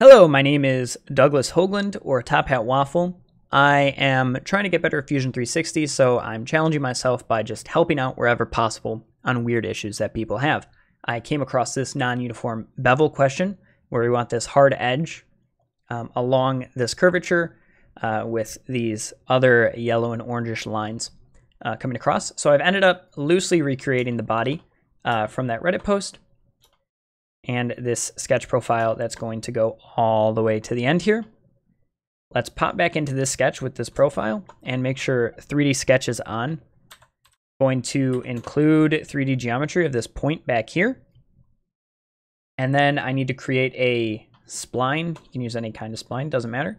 Hello, my name is Douglas Hoagland or Top Hat Waffle. I am trying to get better at Fusion 360, so I'm challenging myself by just helping out wherever possible on weird issues that people have. I came across this non-uniform bevel question where we want this hard edge um, along this curvature uh, with these other yellow and orangish lines uh, coming across. So I've ended up loosely recreating the body uh, from that Reddit post and this sketch profile that's going to go all the way to the end here. Let's pop back into this sketch with this profile and make sure 3D sketch is on. Going to include 3D geometry of this point back here. And then I need to create a spline. You can use any kind of spline, doesn't matter.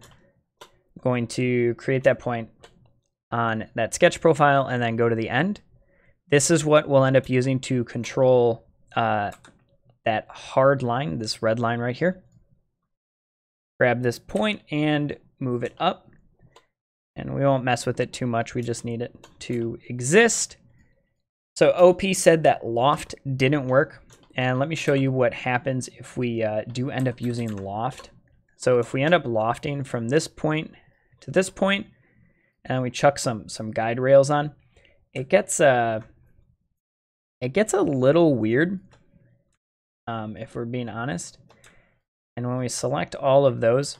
going to create that point on that sketch profile and then go to the end. This is what we'll end up using to control uh, that hard line, this red line right here. Grab this point and move it up. And we won't mess with it too much. We just need it to exist. So OP said that loft didn't work. And let me show you what happens if we uh, do end up using loft. So if we end up lofting from this point to this point, and we chuck some some guide rails on, it gets uh it gets a little weird um, if we're being honest. And when we select all of those,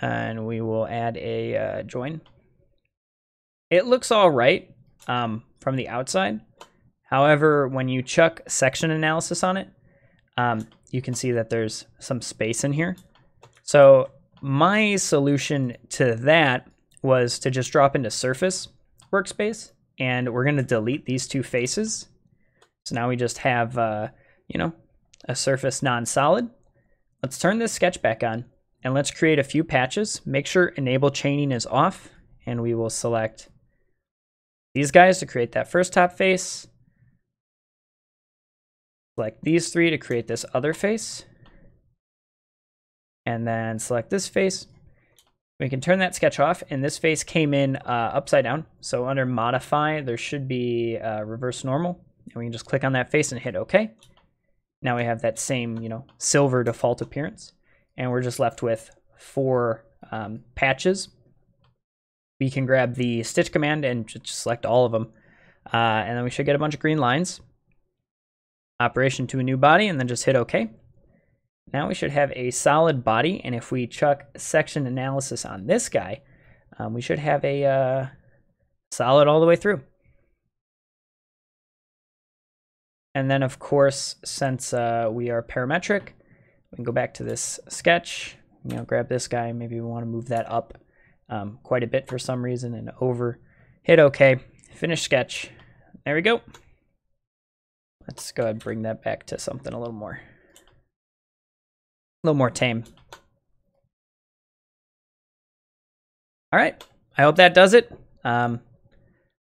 and we will add a uh, join, it looks all right um, from the outside. However, when you chuck section analysis on it, um, you can see that there's some space in here. So my solution to that was to just drop into surface workspace and we're going to delete these two faces. So now we just have, uh, you know, a surface non-solid. Let's turn this sketch back on and let's create a few patches. Make sure enable chaining is off and we will select these guys to create that first top face. Select these three to create this other face. And then select this face. We can turn that sketch off and this face came in uh, upside down. So under modify, there should be uh, reverse normal and we can just click on that face and hit okay. Now we have that same, you know, silver default appearance, and we're just left with four um, patches. We can grab the stitch command and just select all of them, uh, and then we should get a bunch of green lines. Operation to a new body, and then just hit OK. Now we should have a solid body, and if we chuck section analysis on this guy, um, we should have a uh, solid all the way through. And then, of course, since uh, we are parametric, we can go back to this sketch, you know, grab this guy. Maybe we want to move that up um, quite a bit for some reason and over. Hit OK. Finish sketch. There we go. Let's go ahead and bring that back to something a little more, a little more tame. All right. I hope that does it. Um,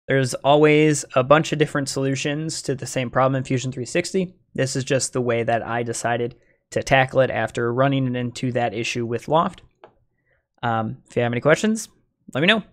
there's always a bunch of different solutions to the same problem in Fusion 360. This is just the way that I decided to tackle it after running into that issue with Loft. Um, if you have any questions, let me know.